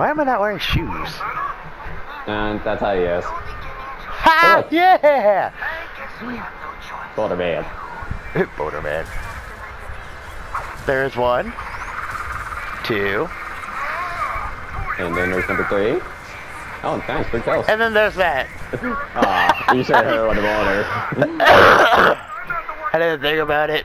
Why am I not wearing shoes? And that's how he is. Ha! Oh. Yeah! Boulder man. Boater man. There's one. Two. And then there's number three. Oh, thanks, big kills. And then there's that. Aw, you should have heard on the water. I didn't think about it.